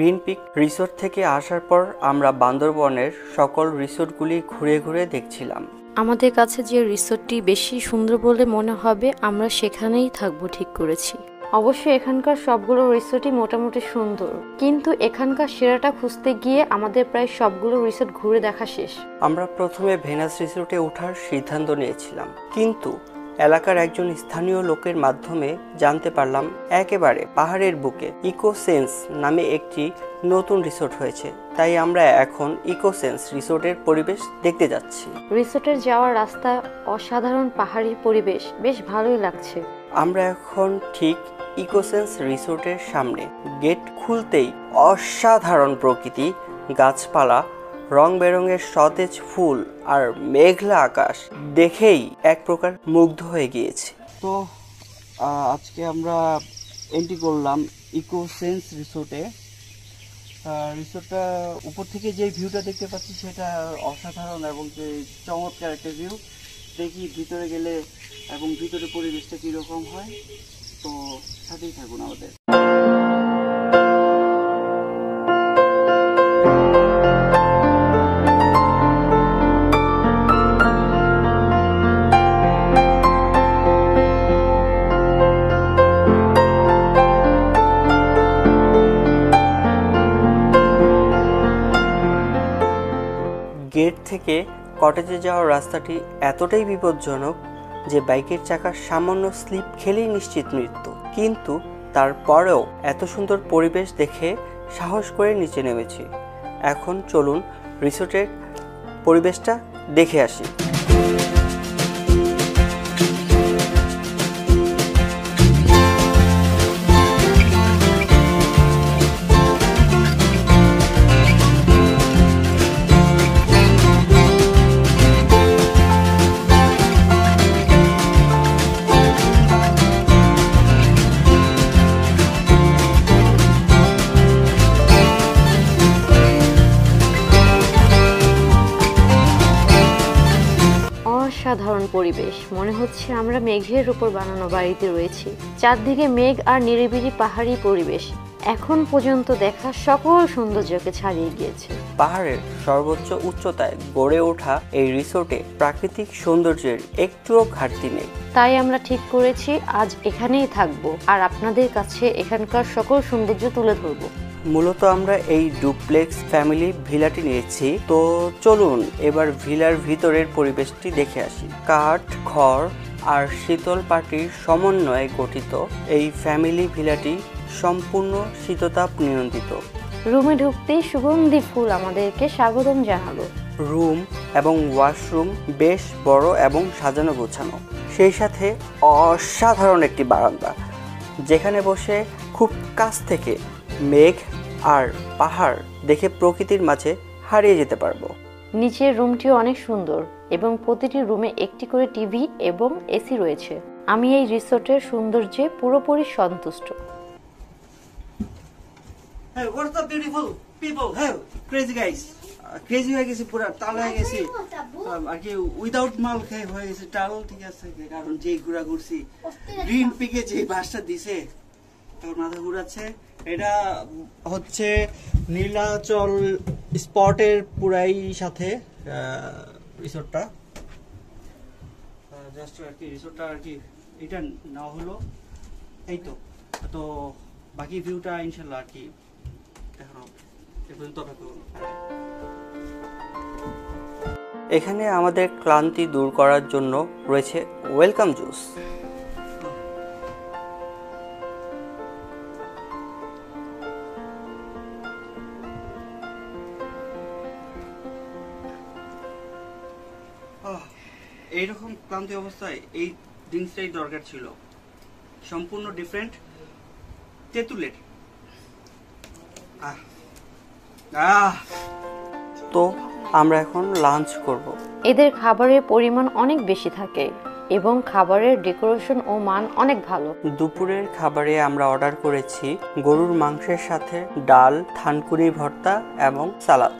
Green pig resort থেকে আসার পর আমরা বান্দরবনের সকল রিসোর্টগুলি ঘুরে ঘুরে দেখছিলাম। আমাদের কাছে যে রিসোর্টটি বেশি সুন্দর বলে মনে হবে আমরা সেখানেই থাকব ঠিক করেছি। অবশ্যই এখানকার সবগুলো রিসোর্টই মোটামুটি সুন্দর কিন্তু এখানকার সেরাটা খুঁজতে গিয়ে আমাদের প্রায় সবগুলো রিসোর্ট ঘুরে দেখা শেষ। আমরা প্রথমে ভেনাস রিসোর্টে ওঠার সিদ্ধান্ত নিয়েছিলাম কিন্তু এলাকার একজন স্থানীয় লোকের মাধ্যমে জানতে পারলাম একেবারে পাহাড়ের বুকে ইকোসেন্স নামে একটি নতুন রিসোর্ট হয়েছে। তাই আমরা এখন ইকোসেন্স রিসোর্টের পরিবেশ দেখতে যাচ্ছি। রিসোর্টের যাওয়ার রাস্তা অসাধারণ পাহাড়ি পরিবেশ বেশ ভালোই লাগছে। আমরা এখন ঠিক ইকোসেন্স রিসোর্টের সামনে। গেট খুলতেই অসাধারণ প্রকৃতি গাছপালা রং বেরঙের সতেজ ফুল আর মেঘলা আকাশ দেখেই এক প্রকার মুগ্ধ হয়ে গিয়েছে। তো আজকে আমরা এন্ট্রি করলাম ইকোসেন্স রিসোর্টে রিসোর্টটা উপর থেকে যে ভিউটা দেখতে পাচ্ছি সেটা অসাধারণ এবং যে চমৎকার একটা ভিউ দেখি ভিতরে গেলে এবং ভিতরে পরিবেশটা কীরকম হয়। তো সাথেই থাকুন আমাদের। থেকে কটেজে যাওয়ার রাস্তাটি এতটাই বিপজ্জনক যে বাইকের চাকার সামান্য স্লিপ খেলেই নিশ্চিত মৃত্যু। কিন্তু তারপরেও এত সুন্দর পরিবেশ দেখে সাহস করে নিচে নেমেছি। এখন চলুন রিসোর্টের পরিবেশটা দেখে আসি। পরিবেশ। মনে হচ্ছে আমরা মেঘের উপর বানানো বাড়িতে রয়েছি। চারদিকে মেঘ আর নিরিবিলি পাহাড়ি পরিবেশ। এখন পর্যন্ত দেখা সকল সৌন্দর্যকে ছাড়িয়ে গিয়েছে। পাহাড়ের সর্বোচ্চ উচ্চতায় গড়ে ওঠা এই রিসোর্টে প্রাকৃতিক সৌন্দর্যের একটুও ঘাটতি নেই। তাই আমরা ঠিক করেছি আজ এখানেই থাকব। আর আপনাদের কাছে এখানকার সকল সৌন্দর্য তুলে ধরবো। মূলত আমরা এই ডুপ্লেক্স ফ্যামিলি ভিলাটি নিয়েছি। তো চলুন এবার ভিলার ভিতরের পরিবেশটি দেখে আসি। কাঠ খড় আর শীতল পাটির সমন্বয়ে গঠিত এই ফ্যামিলি ভিলাটি সম্পূর্ণ শীততাপ নিয়ন্ত্রিত। রুমে ঢুকতেই সুগন্ধি ফুল আমাদেরকে স্বাগতম জানালো। রুম এবং ওয়াশরুম বেশ বড় এবং সাজানো গোছানো। সেই সাথে অসাধারণ একটি বারান্দা যেখানে বসে খুব কাছ থেকে মেঘ আর পাহাড় দেখে প্রকৃতির মাঝে হারিয়ে যেতে পারব। নিচের রুমটিও অনেক সুন্দর এবং প্রতিটি রুমে একটি করে টিভি এবং এসি রয়েছে। আমি এই রিসোর্টের সৌন্দর্যে পুরোপুরি সন্তুষ্ট। Hey, what's up, beautiful people? Hey, crazy guys. Crazy হয়ে গেছি পুরো টাল হয়ে গেছি। আর কি উইদাউট মাল খেয়ে হয়ে গেছে টাল ঠিক আছে। কারণ যেই ঘুরা ঘুরছি গ্রিন পিকে যে বাসটা দিছে মাথা ঘুরাচ্ছে এটা হচ্ছে নীলাচল স্পটের পুরাই সাথে রিসোর্টটা। জাস্ট আর কি, রিসোর্টটা আর কি, এটা না হলো। এই তো। তো বাকি ভিউটা ইনশাল্লাহ আর কি হবে এ পর্যন্ত। এখানে আমাদের ক্লান্তি দূর করার জন্য রয়েছে ওয়েলকাম জুস এইরকম ক্লান্তি অবস্থায় এই ড্রিঙ্কসটাই দরকার ছিল। সম্পূর্ণ ডিফারেন্ট তেঁতুলের। তো আমরা এখন লাঞ্চ করব। এদের খাবারের পরিমাণ অনেক বেশি থাকে এবং খাবারের ডেকোরেশন ও মান অনেক ভালো। দুপুরের খাবারে আমরা অর্ডার করেছি গরুর মাংসের সাথে ডাল থানকুনি ভর্তা এবং সালাদ।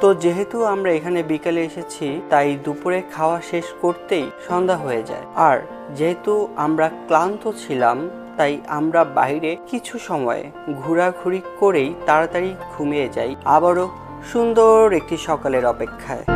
তো যেহেতু আমরা এখানে বিকালে এসেছি, তাই দুপুরে খাওয়া শেষ করতেই সন্ধ্যা হয়ে যায়। আর যেহেতু আমরা ক্লান্ত ছিলাম, তাই আমরা বাইরে কিছু সময় ঘোরাঘুরি করেই তাড়াতাড়ি ঘুমিয়ে যাই। আবারও সুন্দর একটি সকালের অপেক্ষায়।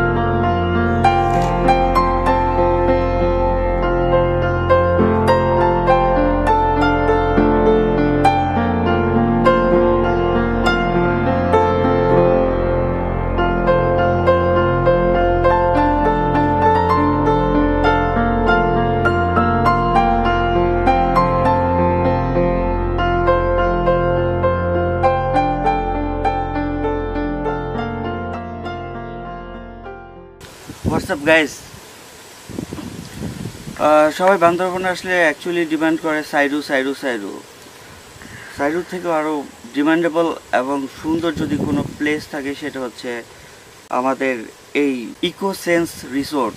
গাইস সবাই বান্দরবনে আসলে অ্যাকচুয়ালি ডিমান্ড করে সাইরু সাইরু সাইরু। সাইরুর থেকেও আরও ডিমান্ডেবল এবং সুন্দর যদি কোনো প্লেস থাকে, সেটা হচ্ছে আমাদের এই ecosense resort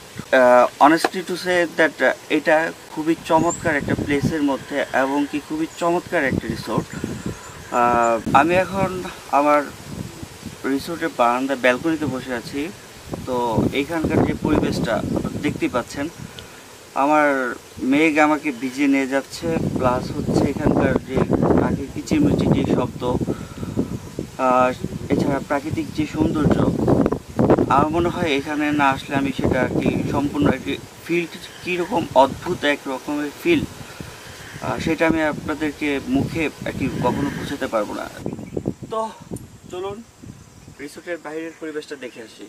honestly to say that এটা খুবই চমৎকার একটা প্লেসের মধ্যে এবং কি খুবই চমৎকার একটা রিসোর্ট আমি এখন আমার রিসোর্টের বারান্দা ব্যালকনিতে বসে আছি। তো এইখানকার যে পরিবেশটা দেখতেই পাচ্ছেন, আমার মেঘ আমাকে ভিজে নিয়ে যাচ্ছে প্লাস হচ্ছে এখানকার যে পাখির কিচিরমিচির যে শব্দ এছাড়া প্রাকৃতিক যে সৌন্দর্য, আমার মনে হয় এখানে না আসলে আমি সেটা আর কি সম্পূর্ণ একটি ফিল কীরকম অদ্ভুত এক রকমের ফিল সেটা আমি আপনাদেরকে মুখে আর কি কখনো বোঝাতে পারব না। তো চলুন রিসোর্টের বাইরের পরিবেশটা দেখে আসি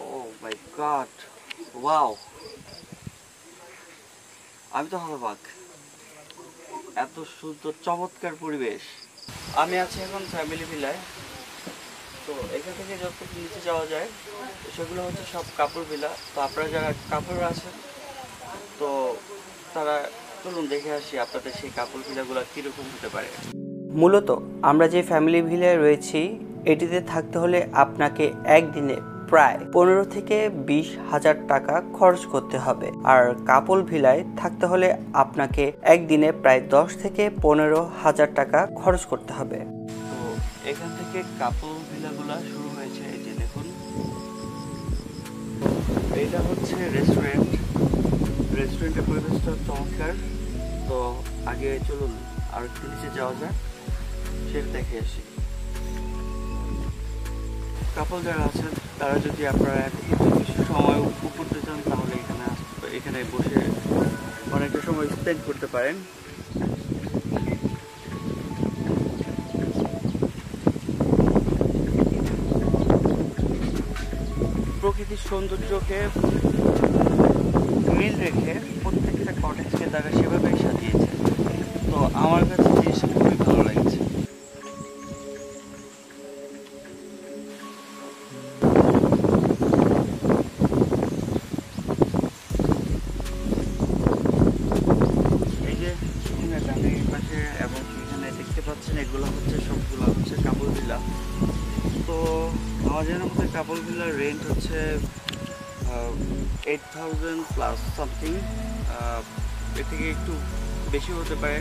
ও মাই গড ওয়াও আমি তো হতবাক। এত সুন্দর চমৎকার পরিবেশ। আমি আছি এখন ফ্যামিলি ভিলায় তো এখান থেকে যত নিচে যাওয়া যায়, সেগুলো হচ্ছে সব কাপড় ভিলা তো আপনারা যারা কাপড় আছেন, তো তারা চলুন দেখে আসি আপনাদের সেই কাপড় ভিলাগুলো কীরকম হতে পারে। মূলত আমরা যে ফ্যামিলি ভিলায় রয়েছি, এটিতে থাকতে হলে আপনাকে একদিনে প্রায় পনেরো থেকে বিশ হাজার টাকা খরচ করতে হবে। আর কাপল ভিলায় থাকতে হলে আপনাকে একদিনে প্রায় দশ থেকে পনেরো হাজার টাকা খরচ করতে হবে। তো এখান থেকে কাপল ভিলাগুলো শুরু হয়েছে, এই যে দেখুন। এটা হচ্ছে রেস্টুরেন্ট রেস্টুরেন্টের পরিবেশটা চমৎকার। তো আগে চলুন আর একটু নিচে যাওয়া যাক। সেটা দেখে আসি। কাপল যারা আছেন তারা যদি আপনারা একটু কিছু সময় করতে চান, তাহলে এখানে এখানে বসে অনেকটা সময় স্পেন্ড করতে পারেন। প্রকৃতির সৌন্দর্যকে মিল রেখে প্রত্যেকটা কটেজকে তারা সেভাবেই সাজিয়েছে। তো আমার কাছে জিনিসটা খুবই থাউজেন্ড প্লাস সামথিং এর থেকে একটু বেশি হতে পারে।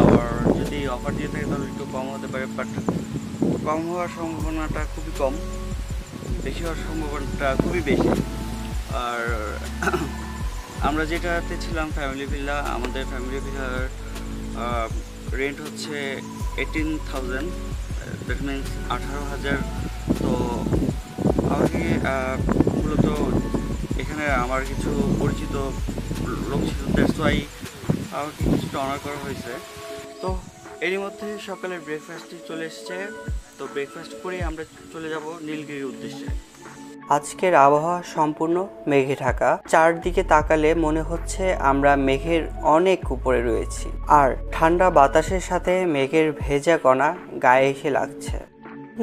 আবার যদি অফার দিয়ে থাকে তাহলে একটু কম হতে পারে বাট কম হওয়ার সম্ভাবনাটা খুবই কম। বেশি হওয়ার সম্ভাবনাটা খুবই বেশি। আর আমরা যেটাতে ছিলাম ফ্যামিলি ভিলা আমাদের ফ্যামিলি ভিলার রেন্ট হচ্ছে এইটিন থাউজেন্ড দ্যাট মিনস আঠারো হাজার। তো আমাকে মূলত এখানে আমার কিছু পরিচিত লোক ছিল ওয়াই আমাকে কিছুটা অনার করা হয়েছে। তো এরই মধ্যে সকালের ব্রেকফাস্টটি চলে এসেছে। তো ব্রেকফাস্ট করেই আমরা চলে যাব নীলগিরির উদ্দেশ্যে। আজকের আবহাওয়া সম্পূর্ণ মেঘে ঢাকা। চারদিকে তাকালে মনে হচ্ছে আমরা মেঘের অনেক উপরে রয়েছি। আর ঠান্ডা বাতাসের সাথে মেঘের ভেজা কণা গায়ে এসে লাগছে।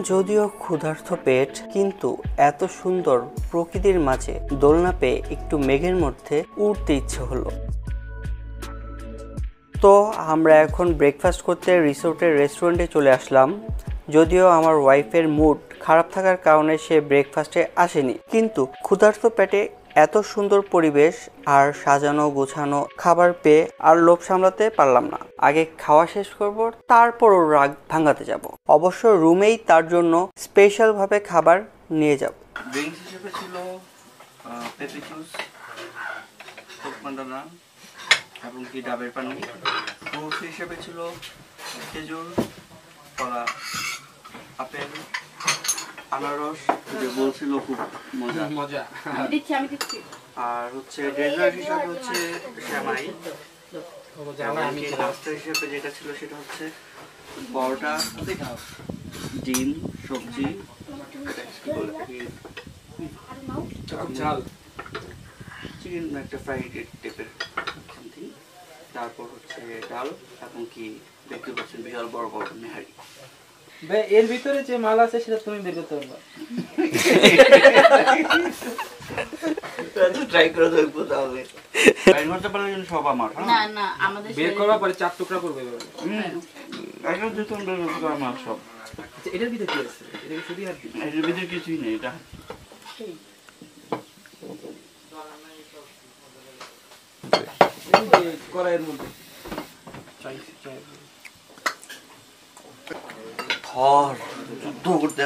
যদিও ক্ষুধার্থ পেট, কিন্তু এত সুন্দর প্রকৃতির মাঝে দোলনা পেয়ে একটু মেঘের মধ্যে উঠতে ইচ্ছে হলো। তো আমরা এখন ব্রেকফাস্ট করতে রিসোর্টের রেস্টুরেন্টে চলে আসলাম। যদিও আমার ওয়াইফের মুড খারাপ থাকার কারণে সে ব্রেকফাস্টে আসেনি। কিন্তু ক্ষুধার্ত পেটে এত সুন্দর পরিবেশ আর সাজানো গোছানো খাবার পেয়ে আর লোভ সামলাতে পারলাম না। আগে খাওয়া শেষ করব তারপর ওর রাগ ভাঙাতে যাব। অবশ্য রুমেই তার জন্য স্পেশালভাবে খাবার নিয়ে যাব। হিসেবে ছিল জুস কোক বানানা এবং কি ডাবের পানি। ফ্রুটস হিসেবে ছিল, খেজুর, কলা, আপেল আনারস যে বলছিল খুব মজা। মজা। দিচ্ছি আমি দিচ্ছি। আর হচ্ছে ডেজার্ট হিসেবে হচ্ছে শ্যামাই নাস্তা হিসেবে যেটা ছিল সেটা হচ্ছে পরোটা ডিম সবজি। চিকেন একটা ফ্রাইড টাইপের সামথিং তারপর হচ্ছে ডাল এবং কি দেখতে পাচ্ছেন বিশাল বড় বড় নেহারি এর ভিতরে যে মাল আছে সেটা তুমি বের করতে পারবা। ট্রাই করে দেখব তাহলে। ট্রাই করতে পারলে কিন্তু সব আমার হ্যাঁ? না না আমাদের বের শরীরে- পরে চার টুকরা করবে বের করতে আমার সব। আচ্ছা এটার ভিতরে কি আছে? এটা কি শুধু আর এটার ভিতরে কিছুই নেই এটা। কড়াইয়ের মধ্যে। চাই চাই। থর যুদ্ধ করতে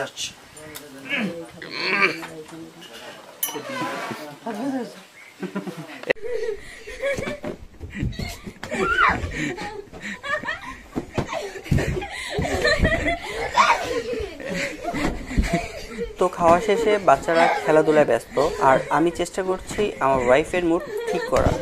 তো খাওয়া শেষে বাচ্চারা খেলাধুলায় ব্যস্ত, আর আমি চেষ্টা করছি আমার ওয়াইফের মুড ঠিক করার।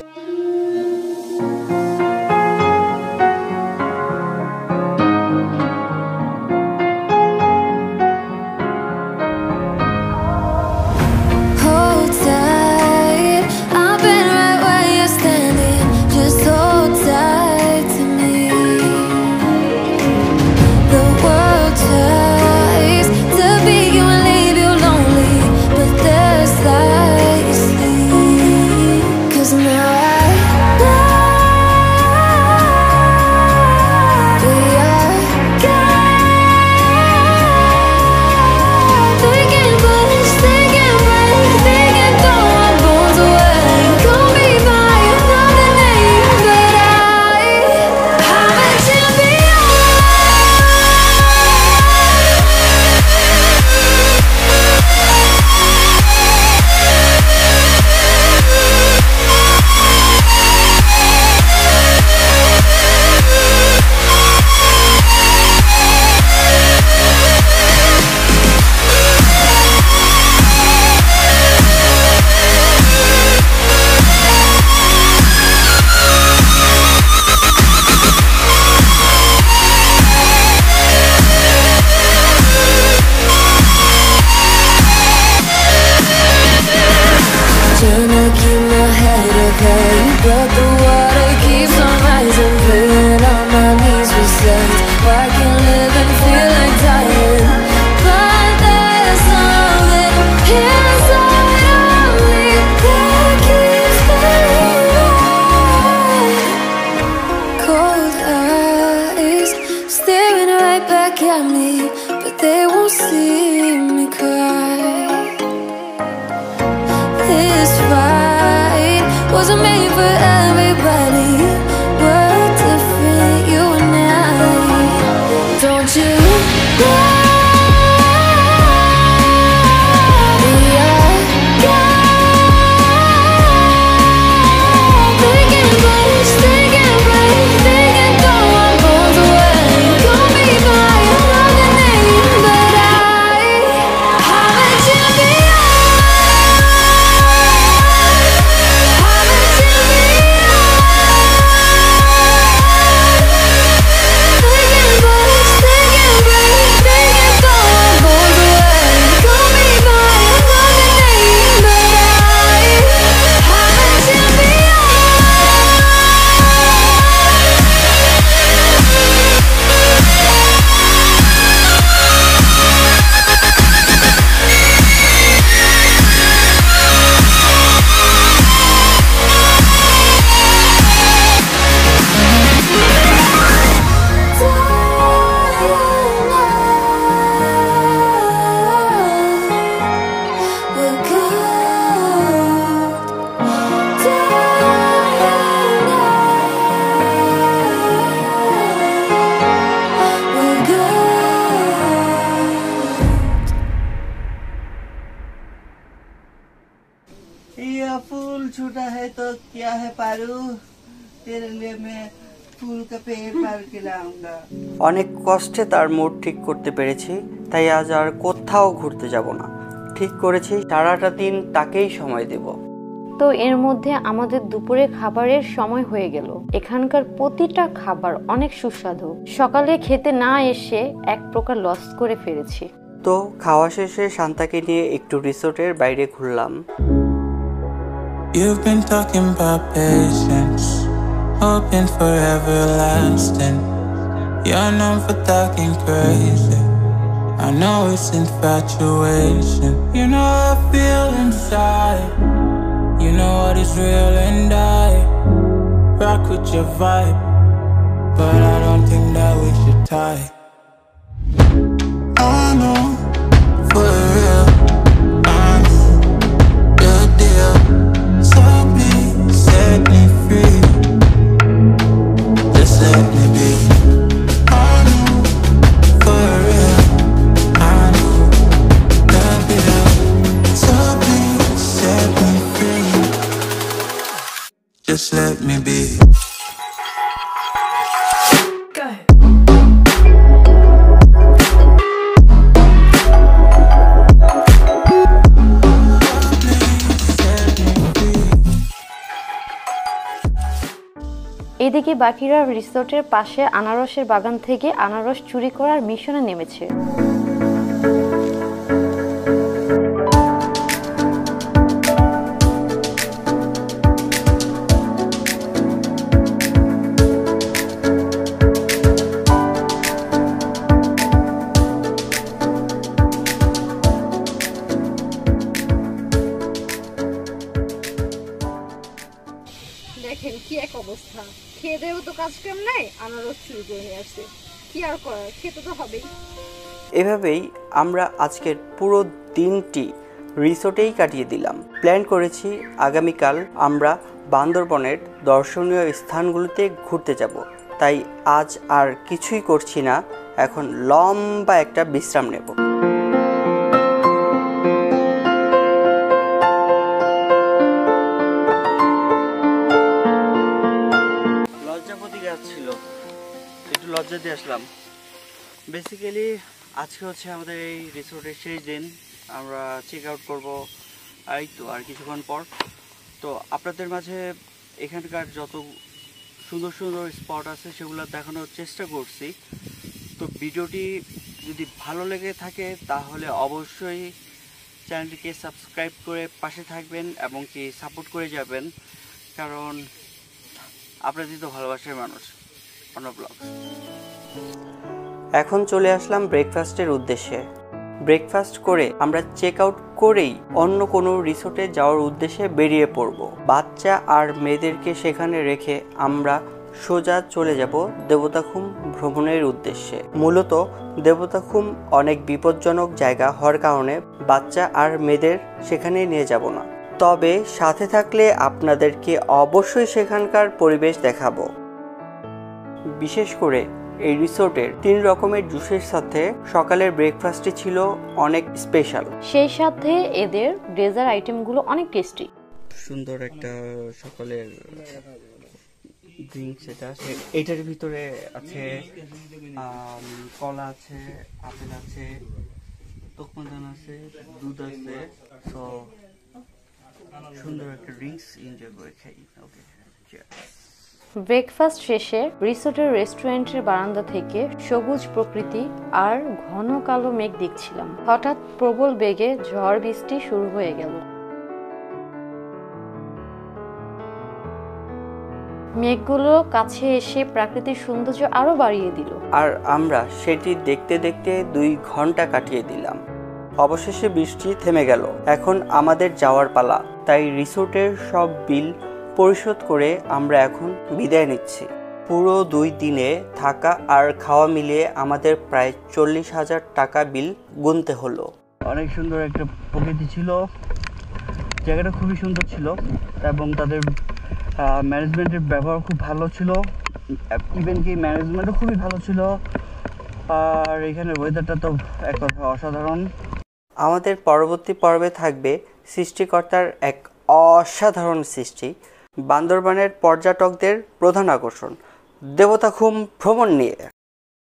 অনেক কষ্টে তার মুড ঠিক করতে পেরেছি তাই আজ আর কোথাও ঘুরতে যাব না। ঠিক করেছি সারাটা দিন তাকেই সময় দেব। তো এর মধ্যে আমাদের দুপুরে খাবারের সময় হয়ে গেল। এখানকার প্রতিটা খাবার অনেক সুস্বাদু। সকালে খেতে না এসে এক প্রকার লস করে ফেলেছি। তো খাওয়া শেষে শান্তাকে নিয়ে একটু রিসোর্টের বাইরে ঘুরলাম। You've been talking about patience, hoping for everlasting. You're known for talking crazy. I know it's infatuation. You know I feel inside. You know what is real, and I rock with your vibe. But I don't think that we should tie. এদিকে বাকিরা রিসোর্টের পাশে আনারসের বাগান থেকে আনারস চুরি করার মিশনে নেমেছে। দেখেন কি এক অবস্থা। খেয়ে দেবো তো কাজ কাম নাই আনারস চুরি করে নিয়ে আসছে। কি আর করার? খেতে তো হবেই। এভাবেই আমরা আজকের পুরো দিনটি রিসোর্টেই কাটিয়ে দিলাম। প্ল্যান করেছি আগামীকাল আমরা বান্দরবনের দর্শনীয় স্থানগুলোতে ঘুরতে যাব। তাই আজ আর কিছুই করছি না। এখন লম্বা একটা বিশ্রাম নেব। দিয়ে আসলাম। বেসিক্যালি আজকে হচ্ছে আমাদের এই রিসোর্টের শেষ দিন। আমরা চেক আউট করব। এই তো, আর কিছুক্ষণ পর। তো আপনাদের মাঝে এখানকার যত সুন্দর সুন্দর স্পট আছে, সেগুলো দেখানোর চেষ্টা করছি। তো ভিডিওটি যদি ভালো লেগে থাকে, তাহলে অবশ্যই চ্যানেলটিকে সাবস্ক্রাইব করে পাশে থাকবেন এবং কি সাপোর্ট করে যাবেন। কারণ, আপনাদের তো ভালোবাসার মানুষ। ব্লগ এখন চলে আসলাম ব্রেকফাস্টের উদ্দেশ্যে। ব্রেকফাস্ট করে আমরা চেক আউট করেই অন্য কোনো রিসোর্টে যাওয়ার উদ্দেশ্যে বেরিয়ে পড়ব। বাচ্চা আর মেয়েদেরকে সেখানে রেখে আমরা সোজা চলে যাব দেবতাখুম ভ্রমণের উদ্দেশ্যে। মূলত দেবতাখুম অনেক বিপজ্জনক জায়গা হওয়ার কারণে বাচ্চা আর মেয়েদের সেখানে নিয়ে যাব না। তবে সাথে থাকলে আপনাদেরকে অবশ্যই সেখানকার পরিবেশ দেখাবো। বিশেষ করে এই রিসোর্টের তিন রকমের জুসের সাথে সকালের ব্রেকফাস্টটি ছিল অনেক স্পেশাল। সেই সাথে এদের ডেজার আইটেমগুলো অনেক টেস্টি। সুন্দর একটা সকালের ড্রিঙ্ক সেটা সে- এইটার ভিতরে আছে কলা আছে আপেল আছে তোকমাদান আছে দুধ আছে। তো সুন্দর একটা ড্রিঙ্কস এনজয় করে খাই। ওকে ব্রেকফাস্ট শেষে রিসোর্টের রেস্টুরেন্টের বারান্দা থেকে সবুজ প্রকৃতি আর ঘন কালো মেঘ দেখছিলাম। হঠাৎ প্রবল বেগে ঝড় বৃষ্টি শুরু হয়ে গেল। মেঘগুলো কাছে এসে প্রাকৃতিক সৌন্দর্য আরও বাড়িয়ে দিল। আর আমরা সেটি দেখতে দেখতে দুই ঘণ্টা কাটিয়ে দিলাম। অবশেষে বৃষ্টি থেমে গেল। এখন আমাদের যাওয়ার পালা। তাই রিসোর্টের সব বিল পরিশোধ করে আমরা এখন বিদায় নিচ্ছি। পুরো দুই দিনে থাকা আর খাওয়া মিলিয়ে আমাদের প্রায় চল্লিশ হাজার টাকা বিল গুনতে হলো। অনেক সুন্দর একটা প্রকৃতি ছিল। জায়গাটা খুবই সুন্দর ছিল এবং তাদের ম্যানেজমেন্টের ব্যবহার খুব ভালো ছিল। ইভেন কি ম্যানেজমেন্টও খুবই ভালো ছিল। আর এখানে ওয়েদারটা তো এক কথা অসাধারণ। আমাদের পরবর্তী পর্বে থাকবে সৃষ্টিকর্তার এক অসাধারণ সৃষ্টি। বান্দরবানের পর্যটকদের প্রধান আকর্ষণ। দেবতাখুম ভ্রমণ নিয়ে।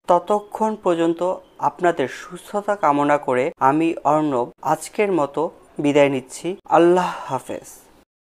ততক্ষণ পর্যন্ত আপনাদের সুস্থতা কামনা করে আমি অর্ণব। আজকের মতো বিদায় নিচ্ছি। আল্লাহ হাফেজ।